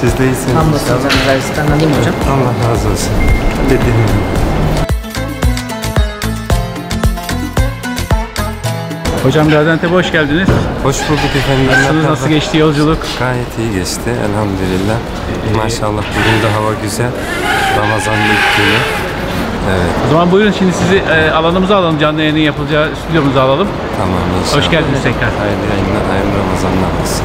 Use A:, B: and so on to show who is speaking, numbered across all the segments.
A: Siz de iyisiniz
B: Hamdolsun hocam. Servisden alayım hocam.
A: Allah razı olsun. Dediğim gibi.
C: Hocam Gaziantep'e hoş geldiniz.
A: Hoş bulduk efendim.
C: Nasılsınız? Nasıl geçti yolculuk?
A: Gayet iyi geçti elhamdülillah. Maşallah bugün de hava güzel. Ramazan'ın ilk günü. Evet
C: O zaman buyurun şimdi sizi e, alanımıza alalım. Canlı yayının yapılacağı stüdyomuza alalım.
A: tamam inşallah.
C: Hoş geldiniz tekrar.
A: Hayırlı yayınlar, hayırlı Ramazanlar olsun.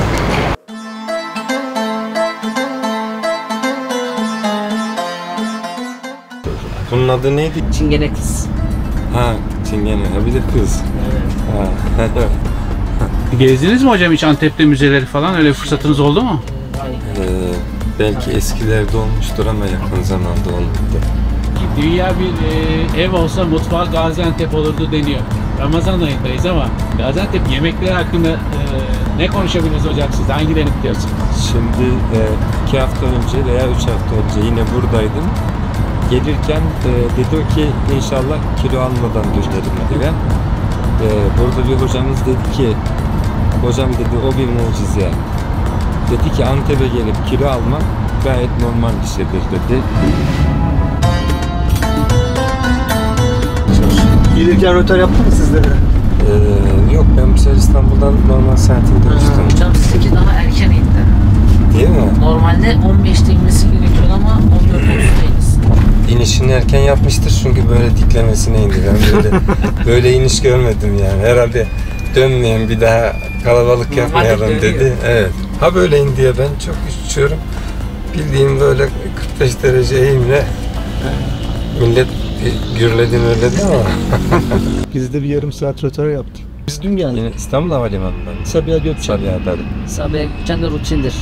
A: Bunun adı neydi?
B: Çingene kız.
A: Ha, Çingene. Ha, bir de kız. Ha.
C: Gezdiniz mi hocam hiç Antep'te müzeleri falan? Öyle fırsatınız oldu mu?
A: Ee, belki eskilerde olmuştur ama yakın zamanda olmadı.
C: Dünya bir e, ev olsa mutfağı Gaziantep olurdu deniyor. Ramazan ayındayız ama Gaziantep yemekleri hakkında e, ne konuşabiliriz hocam siz? Hangilerini biliyorsunuz?
A: Şimdi e, iki hafta önce veya üç hafta önce yine buradaydım. Gelirken e, dedi ki inşallah kilo almadan dönerim eve. E, burada bir hocamız dedi ki hocam dedi o bir mucize. Dedi ki Antep'e gelip kilo almak gayet normal bir şeydir dedi.
D: Gelirken rötar yaptı mı sizlere?
A: E, yok ben bu sefer İstanbul'dan normal saatinde uçtum.
B: Hocam sizinki daha erken indi.
A: Değil mi?
B: Normalde 15'te inmesi gerekiyor ama 14.30'dayız.
A: İnişini erken yapmıştır çünkü böyle diklemesine indi. Ben böyle böyle iniş görmedim yani. Herhalde dönmeyin bir daha kalabalık yapmayalım dedi. Evet. Ha böyle in diye ben çok uçuyorum. Bildiğim böyle 45 derece eğimle millet bir gürledi mürledi ama
D: Biz de bir yarım saat rötar yaptık. Biz dün geldik.
A: yine İstanbul Havalimanı'ndan.
D: Sabiha Gökçen.
A: Sabiha'dan.
B: Sabiha Gökçen de rutindir.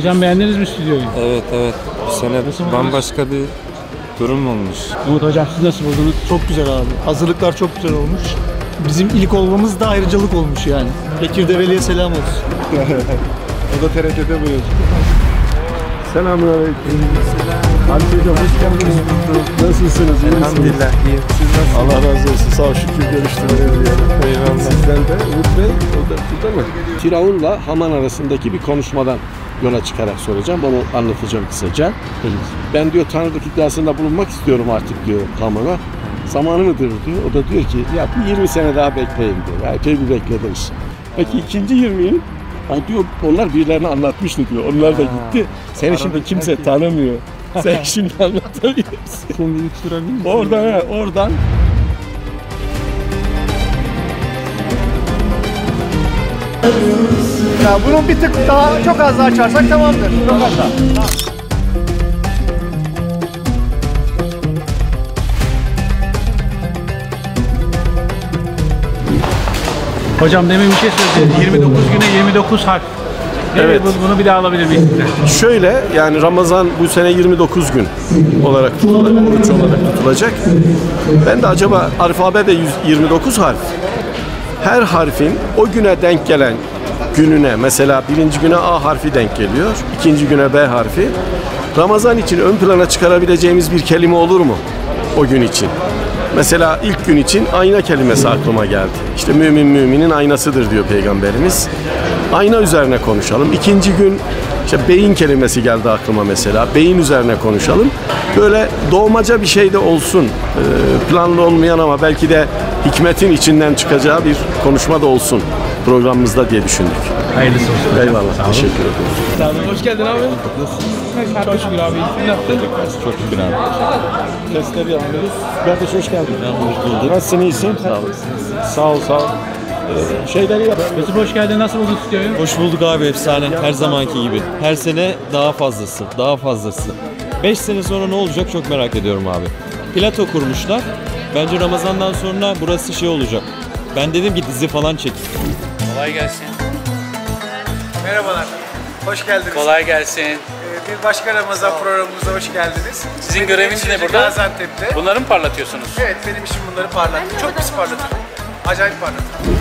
C: Hocam beğendiniz mi stüdyoyu?
A: Evet evet. Bu sene bambaşka bir durum olmuş.
C: Umut hocam siz nasıl buldunuz?
D: Çok güzel abi. Hazırlıklar çok güzel olmuş. Bizim ilk olmamız da ayrıcalık olmuş yani. Bekir Develi'ye selam olsun.
E: O da TRT'de buyur. Selamünaleyküm. Hadi hocam hoş geldiniz. Nasılsınız? iyi?
A: Elhamdülillah iyi. Siz nasılsınız?
E: Allah razı olsun. Sağ ol şükür görüştük.
A: Eyvallah.
E: Sizden de Umut Bey, o da burada mı? Firavun'la Haman arasındaki bir konuşmadan yola çıkarak soracağım. Onu anlatacağım kısaca. Ben diyor Tanrılık iddiasında bulunmak istiyorum artık diyor Haman'a. Zamanı mıdır diyor. O da diyor ki ya bir 20 sene daha bekleyin diyor. Ya epey bir beklediniz. Peki ikinci 20 yıl Ha diyor onlar birilerine anlatmıştı diyor. Onlar da gitti. Seni şimdi kimse tanımıyor. Sen şimdi anlatabilirsin.
D: Şimdi yutturabilir misin?
E: Oradan he, oradan
D: Ya bunun bir tık daha çok az daha açarsak tamamdır. Çok az daha.
C: Hocam demin bir şey söylediniz. 29 güne 29 harf. Evet.
E: Evet.
C: bu- Bunu bir daha alabilir miyiz?
E: Şöyle yani Ramazan bu sene 29 gün olarak tutulacak, oruç olarak tutulacak. Ben de acaba alfabede 100 29 harf. Her harfin o güne denk gelen gününe mesela birinci güne A harfi denk geliyor, ikinci güne B harfi. Ramazan için ön plana çıkarabileceğimiz bir kelime olur mu o gün için? Mesela ilk gün için ayna kelimesi aklıma geldi. İşte mümin müminin aynasıdır diyor Peygamberimiz. Ayna üzerine konuşalım. İkinci gün işte beyin kelimesi geldi aklıma mesela. Beyin üzerine konuşalım. Böyle doğmaca bir şey de olsun. Ee, planlı olmayan ama belki de hikmetin içinden çıkacağı bir konuşma da olsun programımızda diye düşündük.
C: Hayırlısı olsun.
E: Eyvallah. Teşekkür ederim.
C: Hoş geldin abi. Çok şükür abi. Siz nasılsınız?
E: Çok şükür abi. Testleri yapıyoruz. Kardeş hoş geldin. Hoş bulduk. Nasılsın iyisin? Sağ ol. Sağ ol sağ ol. Ee, şeyleri yap.
C: Yusuf hoş geldin. Nasıl buldun stüdyoyu?
F: Hoş bulduk abi efsane. Her zamanki gibi. Her sene daha fazlası, daha fazlası. 5 sene sonra ne olacak çok merak ediyorum abi. Plato kurmuşlar. Bence Ramazan'dan sonra burası şey olacak. Ben dedim ki dizi falan çek.
C: Kolay gelsin.
G: Merhabalar. Hoş geldiniz.
C: Kolay gelsin.
G: Ee, Bir başka Ramazan programımıza hoş geldiniz.
C: Sizin göreviniz ne burada?
G: Gaziantep'te.
C: Bunları mı parlatıyorsunuz?
G: Evet benim işim bunları parlatmak. Çok pis parlatırım. Acayip parlatırım.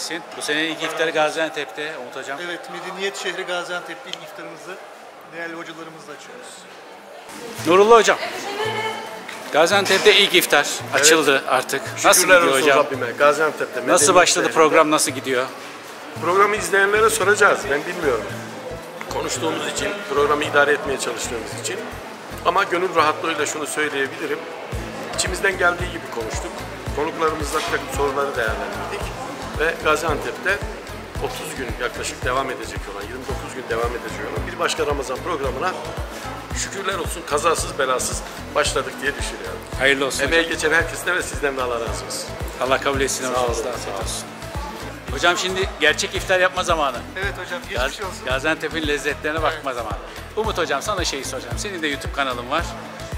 C: Kabul etsin. Bu sene ilk iftarı Gaziantep'te Umut Hocam.
D: Evet, Medeniyet şehri Gaziantep'te ilk iftarımızı değerli hocalarımızla açıyoruz.
C: Nurullah Hocam. Gaziantep'te ilk iftar açıldı artık. Nasıl
E: Şükürler
C: gidiyor
E: olsun
C: hocam?
E: Rabbime. Gaziantep'te.
C: Nasıl başladı program, nasıl gidiyor?
E: Programı izleyenlere soracağız. Ben bilmiyorum. Konuştuğumuz için, programı idare etmeye çalıştığımız için. Ama gönül rahatlığıyla şunu söyleyebilirim. İçimizden geldiği gibi konuştuk. Konuklarımızla bir takım soruları değerlendirdik. Ve Gaziantep'te 30 gün yaklaşık devam edecek olan, 29 gün devam edecek olan bir başka Ramazan programına şükürler olsun kazasız belasız başladık diye düşünüyorum.
C: Hayırlı olsun
E: Emeği
C: hocam.
E: geçen herkesten ve sizden de Allah razı olsun.
C: Allah kabul etsin.
E: Sağ olun,
C: Sağ olsun. Hocam şimdi gerçek iftar yapma zamanı.
D: Evet hocam, geçmiş olsun.
C: Gaziantep'in lezzetlerine bakma zamanı. Umut Hocam sana şeyi soracağım. Senin de YouTube kanalın var.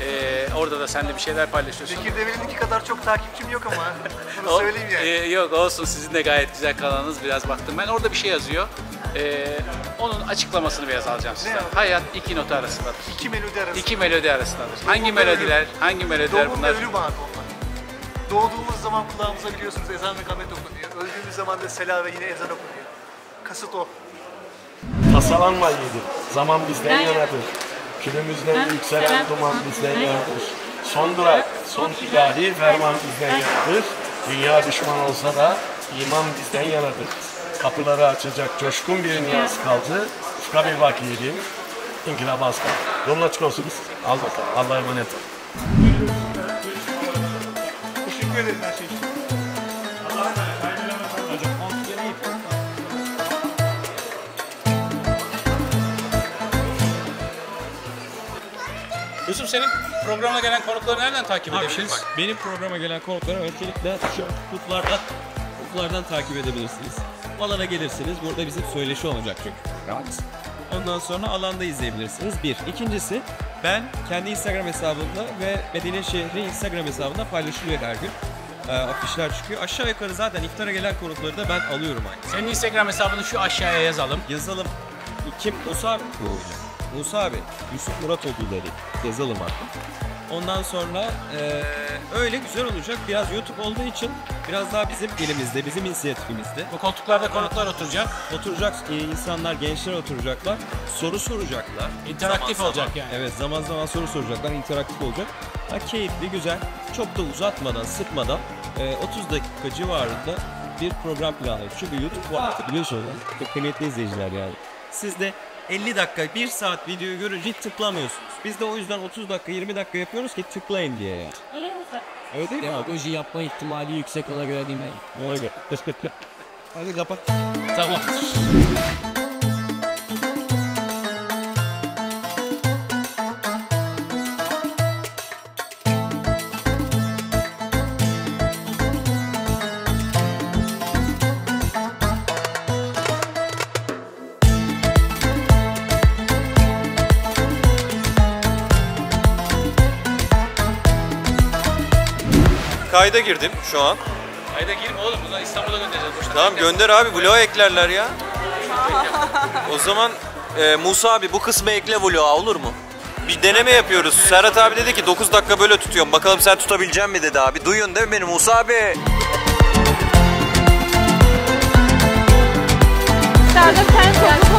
C: Ee, orada da sen de bir şeyler paylaşıyorsun.
D: Bekir Develi'ninki kadar çok takipçim yok ama bunu söyleyeyim yani.
C: Ee, yok olsun sizin de gayet güzel kanalınız biraz baktım ben orada bir şey yazıyor. Ee, onun açıklamasını biraz alacağım sizden.
D: abi?
C: Hayat iki nota arasındadır.
D: İki melodi arası.
C: İki melodi arasındadır. Hangi
D: Doğum ve
C: melodiler? Hangi melodiler
D: Doğum
C: bunlar?
D: ve ölüm anı onlar. Doğduğumuz zaman kulağımıza biliyorsunuz ezan ve kamet okunuyor. Öldüğümüz zaman da sela ve yine ezan okunuyor. Kasıt o.
E: Tasalanma yedir. Zaman bizden yanadır. Külümüzden yükselen duman bizden yanadır. Son durak, son ilahi ferman bizden yanadır. Dünya düşman olsa da iman bizden yanadır. Kapıları açacak coşkun bir niyaz kaldı. Ufka bir bak yiğidim. İnkılap az kaldı. Yolun açık olsun. Al bakalım. Allah'a emanet ol.
D: Teşekkür ederim
C: senin programına gelen konukları nereden takip
F: Abi
C: edebiliriz?
F: şimdi benim programa gelen konukları öncelikle şu kutulardan, kutulardan takip edebilirsiniz. Alana gelirsiniz. Burada bizim söyleşi olacak çünkü. Rahat. Ondan sonra alanda izleyebilirsiniz. Bir. İkincisi ben kendi Instagram hesabımda ve Medine Şehri Instagram hesabında paylaşılıyor her gün. Ee, afişler çıkıyor. Aşağı yukarı zaten iftara gelen konukları da ben alıyorum aynı.
C: Senin Instagram hesabını şu aşağıya yazalım.
F: Yazalım. Kim? Musa abi. Musa abi. Yusuf Muratoğlu dedi. Yazalım artık. Ondan sonra eee, öyle güzel olacak. Biraz YouTube olduğu için biraz daha bizim elimizde, bizim inisiyatifimizde.
C: Bu koltuklarda konuklar oturacak.
F: Oturacak e, insanlar, gençler oturacaklar. Soru soracaklar.
C: İnteraktif
F: Zaman
C: olacak
F: zaman.
C: yani.
F: Evet zaman zaman soru soracaklar. interaktif olacak. Ha, keyifli, güzel. Çok da uzatmadan, sıkmadan e, 30 dakika civarında bir program planlıyoruz. Çünkü YouTube biliyorsunuz. Çok kıymetli izleyiciler yani. Siz de 50 dakika, 1 saat videoyu görünce hiç tıklamıyorsunuz. Biz de o yüzden 30 dakika, 20 dakika yapıyoruz ki tıklayın diye yani. Öyle değil mi?
B: Demagoji yapma ihtimali yüksek ona göre değil mi?
F: Ona göre. Hadi kapat.
B: Tamam.
F: Kayda girdim şu an.
C: Hayda girme oğlum. Bunları İstanbul'a göndereceğiz. Boşuna
F: Tamam gönder abi vloga eklerler ya. o zaman e, Musa abi bu kısmı ekle vloga olur mu? Bir deneme yapıyoruz. Serhat abi dedi ki 9 dakika böyle tutuyorum. Bakalım sen tutabilecek mi dedi abi. Duyuyorsun değil mi beni Musa abi?
H: Dışarıda sen.